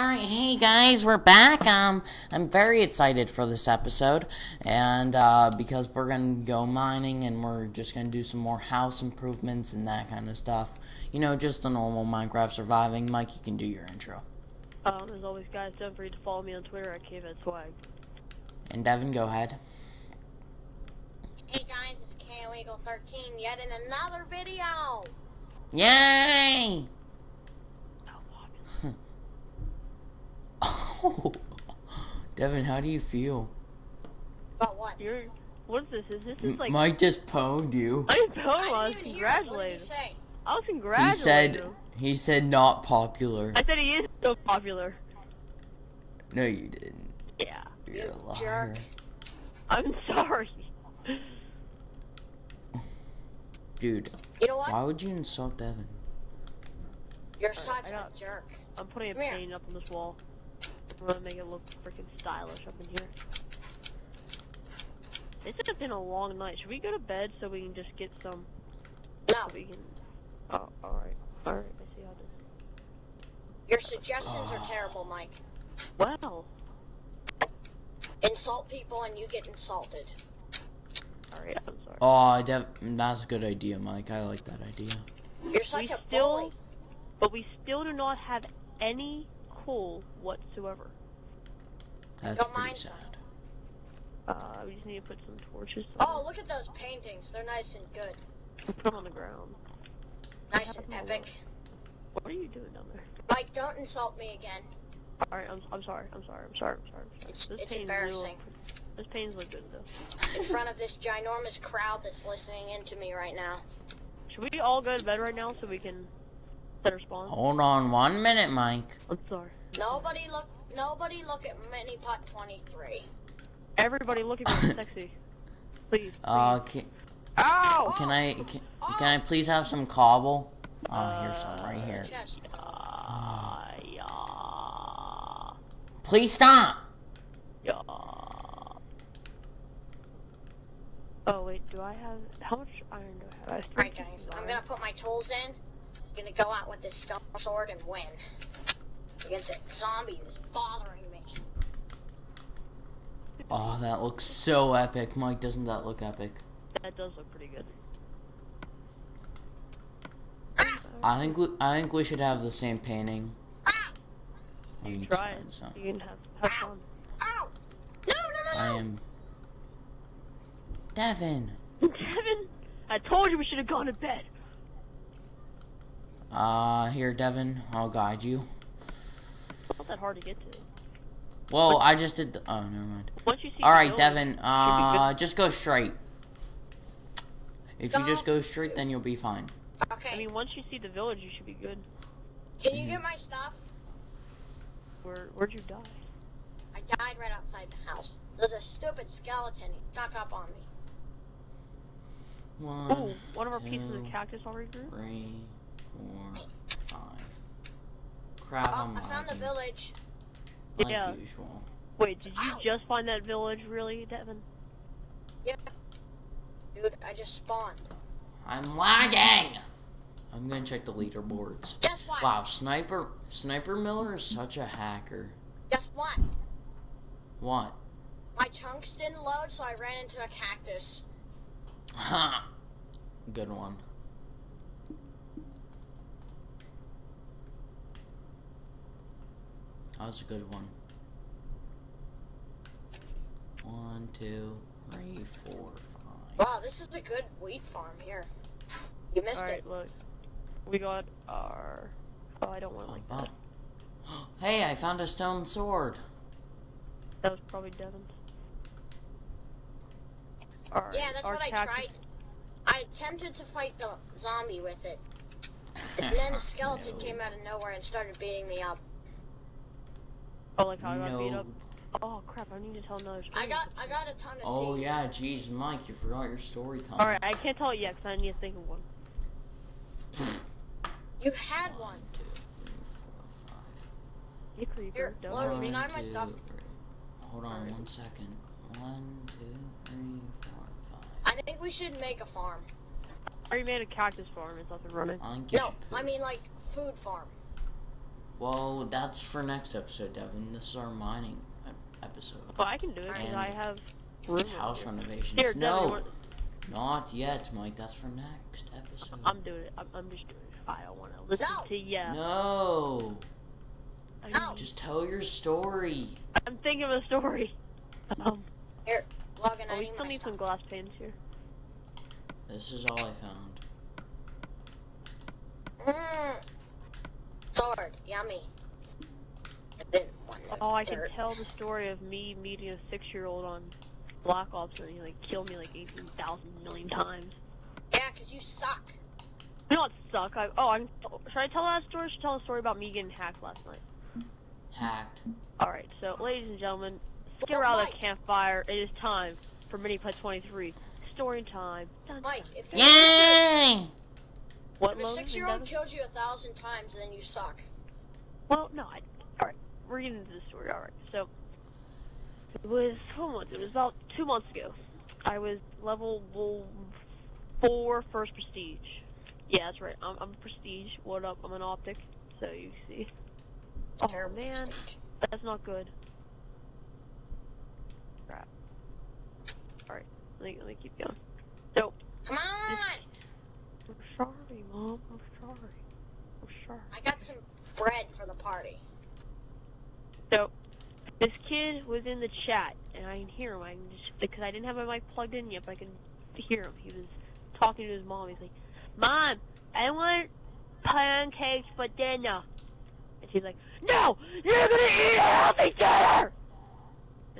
Alright, hey guys, we're back. Um, I'm very excited for this episode, and, uh, because we're gonna go mining and we're just gonna do some more house improvements and that kind of stuff. You know, just the normal Minecraft surviving. Mike, you can do your intro. Um, as always, guys, don't forget to follow me on Twitter at KVEDSwag. And Devin, go ahead. Hey guys, it's KO Eagle 13 yet in another video. Yay! Oh, Oh, Devin, how do you feel? But what? You're, what is this? Is this is M- like, Mike just pwned you. I didn't tell him I I was didn't even hear it. What did he congratulated. I was congratulating He said him. he said not popular. I said he is so popular. No, you didn't. Yeah. You're You a liar. jerk. I'm sorry. Dude, You know what? why would you insult Devin? You're Alright, such I a got- jerk. I'm putting a Come here. painting up on this wall. I'm gonna make it look freaking stylish up in here. It's just been a long night. Should we go to bed so we can just get some? No, So we can. Oh, all right, all right. I see how this. your suggestions are terrible, Mike. Wow. Insult people and you get insulted. All right. I'm sorry. Oh, Dev, that's a good idea, Mike. I like that idea. You're such We a still- bully. But we still do not have any coal whatsoever. That's Go pretty mine sad. Uh, we just need to put some torches. Oh, look at those paintings. They're nice and good. Put them on the ground. Nice and epic. What are you doing down there? Mike, don't insult me again. All right. I'm, I'm sorry. I'm sorry. I'm sorry. I'm sorry. I'm sorry. It's, This it's embarrassing. Look, this paint's look good though. In front of this ginormous crowd that's listening in to me right now. Should we all go to bed right now so we can set our spawn? Hold on one minute, Mike. I'm sorry. Nobody look. Nobody look at Mini Pot 23. Everybody look at me sexy. Please. please. Uh, can, Ow! can I can, can I please have some cobble? Oh, here's some right here. Chest. Ah, yeah. Please stop. Yeah. Oh wait, do I have how much iron do I have? I have three All right, guys, I'm gonna put my tools in. I'm gonna go out with this stone sword and win. Against a zombie who's bothering me. Oh, that looks so epic, Mike. Doesn't that look epic? That does look pretty good. I think we I think we should have the same painting. Ah! Let me Try it. some. You can have have fun. Ow! No, no, no, I am Devin. Devin, I told you we should have gone to bed. Uh, here, Devin. I'll guide you. It's not that hard to get to. Well, I just did. The, oh, never mind. Once you see. All the right, building- Devin. Uh, just go straight. If you just Go. go straight, then you'll be fine. Okay, I mean, once you see the village, you should be good. can you get my stuff? Where Where'd you die? I died right outside the house. There's a stupid skeleton. He stuck up on me. One, Oh, one of our pieces of cactus already grew. three, four, five. Crap, Oh, I'm I found the village. like Yeah. usual. Wait, did you Ow. just find that village, really, Devin? Yeah. Dude, I just spawned. I'm lagging. I'm gonna check the leaderboards. Guess what? Wow, sniper sniper Miller is such a hacker. Guess what? What? My chunks didn't load, so I ran into a cactus. Ha! Good one. That was a good one. One, two, three, four, five. Wow, this is a good wheat farm here. You missed Alright, it. look. We got our. Oh, I don't want to like that. Hey, I found a stone sword. That was probably Devin's. Alright, Yeah, that's our what I tried. I attempted to fight the zombie with it, and then a skeleton No. came out of nowhere and started beating me up. Oh, like how I got beat No. up? Oh crap, I need to tell another story. I got, I got a ton of Oh seeds. yeah, jeez, Mike, you forgot your story time. Alright, I can't tell it yet because I need to think of one. You had one. One, two, three, four, five. You creeper. Here, don't worry. it. One, Behind my two, stuff. Hold on Alright. one second. One, two, three, four, five. I think we should make a farm. I already made a cactus farm. It's up and running. I No, I mean like food farm. Well, that's for next episode, Devin. This is our mining episode. Well, I can do it because I have room. House over here. renovations. Here, no, want- not yet, Mike. That's for next episode. I'm doing it. I'm, I'm just doing it. I don't want to listen No. to you. No, I No. mean, just tell your story. I'm thinking of a story. Um, Here, log in. oh, I we need still my need some glass panes here. This is all I found. Mm. Sword, yummy. I didn't want no Oh, I can tell the story of me meeting a six-year-old on Black Ops and he like killed me like 18,000 million times. Yeah, cause you suck. You know what suck? I, oh, I'm, should I tell that story? or Should I tell a story about me getting hacked last night? Hacked. Alright, so ladies and gentlemen, get Well, around the campfire. It is time for Mini Pet 23. Story time. Dun, Mike, if your, Yay! What if a six-year-old kills you a thousand times, then you suck. Well, no, I. Alright, we're getting into the story. Alright, so. It was. Months? It was about two months ago. I was level four first prestige. Yeah, that's right. I'm, I'm prestige. What up? I'm an optic. So you see. Oh Terrible man, mistake. that's not good. Crap. Alright, let me, let me keep going. So, Come on! I'm sorry, Mom. I'm sorry. I'm sorry. I got some bread for the party. So, this kid was in the chat, and I can hear him. I can just because I didn't have my mic plugged in yet, but I can hear him. He was talking to his mom. He's like, "Mom, I want pancakes for dinner," uh, and she's like, "No, you're gonna eat a healthy dinner."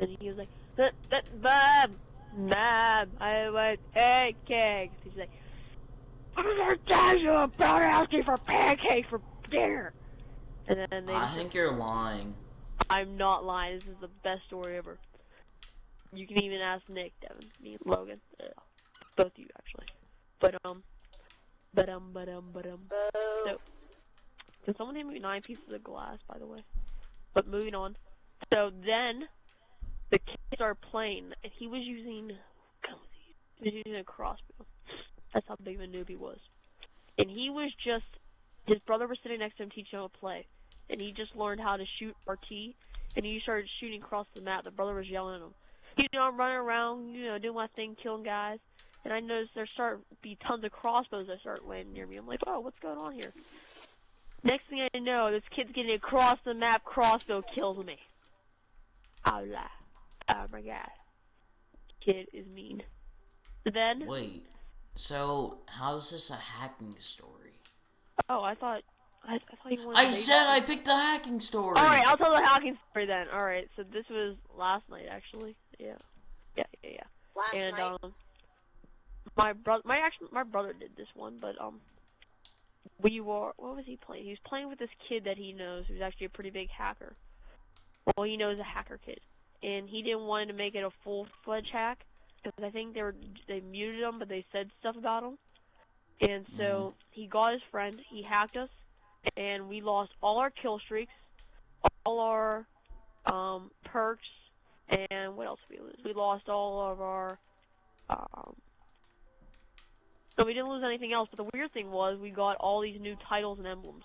And he was like, "But, but, Mom, Mom, I want pancakes." He's like, "I'm gonna tell you about asking for pancakes for dinner." And then they I just think you're lying. I'm not lying. This is the best story ever. You can even ask Nick, Devin, me, and Logan, uh, both of you actually. But um, but um, but um, but um. Boo. So- Can someone hand me nine pieces of glass, by the way? But moving on. So then, the kids are playing, and he was using, God, he was using a crossbow. That's how big of a noob he was. And he was just, his brother was sitting next to him teaching him to play, and he just learned how to shoot RT, and he started shooting across the map. The brother was yelling at him. You know, I'm running around, you know, doing my thing, killing guys. And I noticed there start be tons of crossbows that start landing near me. I'm like, oh, what's going on here? Next thing I know, this kid's getting across the map, crossbow kills me. Oh, la. Oh my god. Kid is mean. Then, Wait. So, how's this a hacking story? oh, I thought, I, I thought you wanted I to make- said I picked the hacking story. Alright, I'll tell the hacking story then. Alright, so this was last night, actually. Yeah. Yeah, yeah, yeah. Last and night. um my brother my actually my brother did this one but um we were what was he playing he was playing with this kid that he knows who's actually a pretty big hacker well he knows a hacker kid and he didn't want to make it a full-fledged hack because i think they were they muted him but they said stuff about him and so he got his friend he hacked us and we lost all our kill streaks all our um perks and what else did we lose we lost all of our um, so we didn't lose anything else, but the weird thing was we got all these new titles and emblems.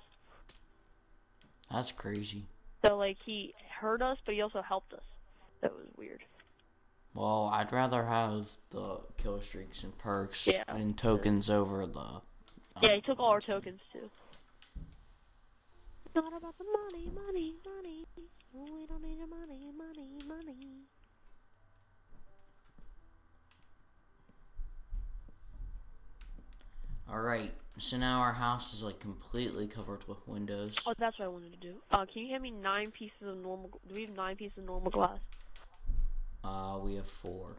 That's crazy. So like he hurt us, but he also helped us. That was weird. Well, I'd rather have the kill streaks and perks Yeah. and tokens over the. um, Yeah, he took all our tokens too. Not about the money, money, money. We don't need your money, money, money. All right. So now our house is like completely covered with windows. Oh, that's what I wanted to do. Uh, can you hand me nine pieces of normal? Do we have nine pieces of normal glass? Uh, we have four.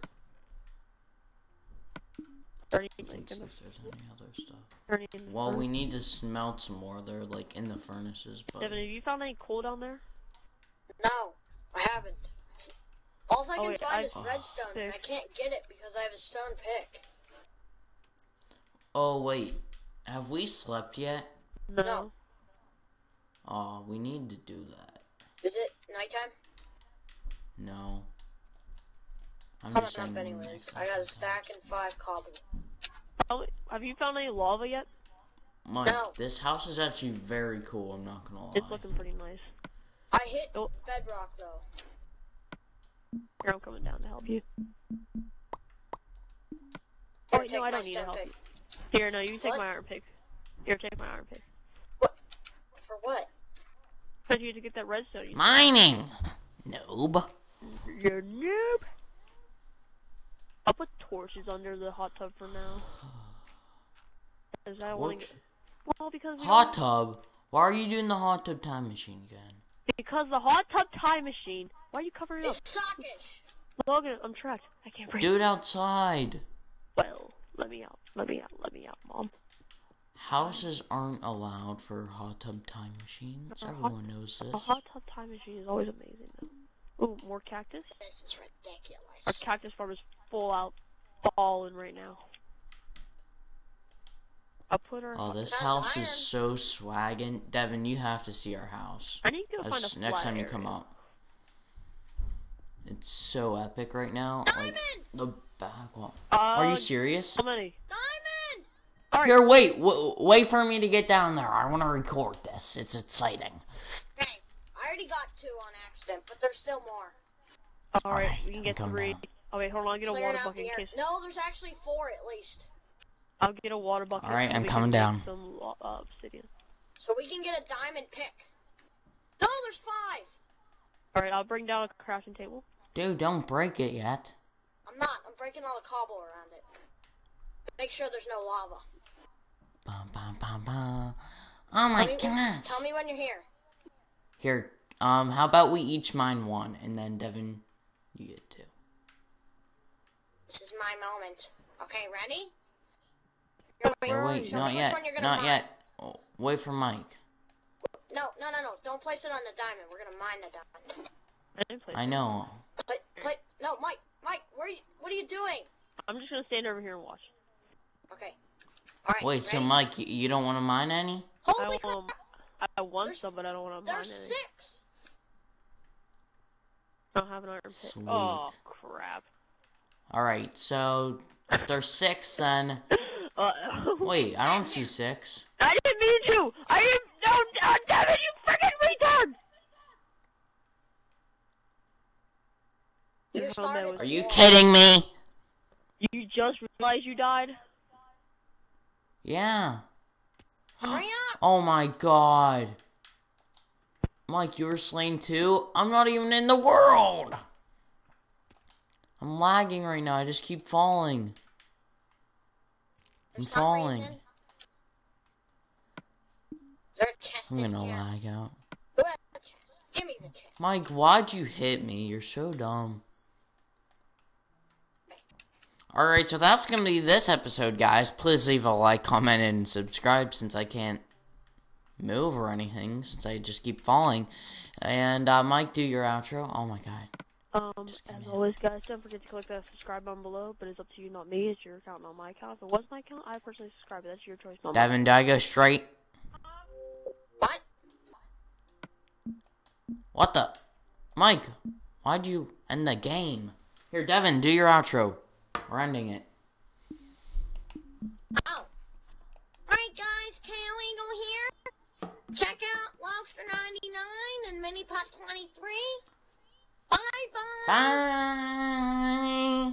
Thirty. Let's Like, see in the, if there's any other stuff. thirty in the Well, front. we need to smelt some more. They're like in the furnaces, but Devin, have you found any coal down there? No, I haven't. All I Oh, can wait, find I- is redstone, and I Sick. can't get it because I have a stone pick. oh wait, have we slept yet? No. No. Oh, we need to do that. Is it nighttime? No. I'm Coming just saying. up anyways. I got a stack and five cobble. Oh, have you found any lava yet? Mike, No. this house is actually very cool. I'm not gonna lie. It's looking pretty nice. I hit Oh. bedrock though. Here, I'm coming down to help you. Here, Oh, wait, no, I don't need to help pick. you. Here, no, you can take What? my iron pick. Here, take my iron pick. What? For what? I need to get that redstone. You Mining! Noob. You're noob. I'll put torches under the hot tub for now. Cause I want to What? Well, because we Hot don't- tub. Why are you doing the hot tub time machine again? Because the hot tub time machine. Why are you covering it up? It's sockish. Logan, I'm trapped. I can't breathe. Do it outside. Well, let me out. Let me out. Let me out, mom. Houses aren't allowed for hot tub time machines. Everyone knows A this. hot tub time machine is always amazing, though. Ooh, more cactus. This is Our cactus farm is full out, balling right now. I'll put our. Oh, this house iron. is so swaggin'. Devin, you have to see our house. I need to go find As- a next time you come area. up. It's so epic right now. Like Diamond! the back wall. Uh, Are you serious? How many? Diamond! Alright. Here, wait, w- wait for me to get down there. I want to record this. It's exciting. Okay, I already got two on accident, but there's still more. Alright, Alright, we can get I'm three. down. Oh wait, hold on. I'll get a Clearing water out bucket the in air. case. No, there's actually four at least. I'll get a water bucket. Alright, I'm coming down. Some uh, obsidian. So we can get a diamond pick. No, there's five. Alright, I'll bring down a crafting table. Dude, don't break it yet. I'm not. I'm breaking all the cobble around it. Make sure there's no lava. Bum, bum, bum, bum. Oh my Tell me, gosh. tell me when you're here. Here, um, how about we each mine one, and then Devin, you get two. This is my moment. Okay, ready? You're Or wait, not yet, one you're gonna not mine. yet. Oh, wait for Mike. No, no, no, no. Don't place it on the diamond. We're gonna mine the diamond. I didn't play. I know. Put, put. No, Mike, Mike, where? Are you, what are you doing? I'm just gonna stand over here and watch. Okay. All right. Wait, so? Mike, you, you don't want to mine any? Holy I, crap! um, I want There's- some, but I don't want to mine any. There's six. I don't have an iron pick. Sweet. Oh crap. Alright, so if there's six, then. Uh, Wait, I don't see six. I didn't mean to. I didn't. No, uh, damn it, you freaking retard! You Oh, started. Are you war. kidding me? You just realized you died. Yeah. Hurry up! Oh my god. Mike, you were slain too? I'm not even in the world! I'm lagging right now, I just keep falling. I'm falling. reason- Is there a chest I'm gonna lag out. Who has the chest? Give me the chest. Mike, why'd you hit me? You're so dumb. Alright, so that's gonna be this episode, guys. Please leave a like, comment, and subscribe since I can't move or anything, since I just keep falling. And, uh, Mike, do your outro. Oh my god. Um, as me a- always, guys, don't forget to click that subscribe button below. But it's up to you, not me. It's your account, not my account. If it was my account, I personally subscribe. But that's your choice, not mine. Devin, do I go straight? What? What the? Mike, why'd you end the game? Here, Devin, do your outro. We're ending it. Check out Logster 99 and Mini Pot 23. Bye bye. Bye.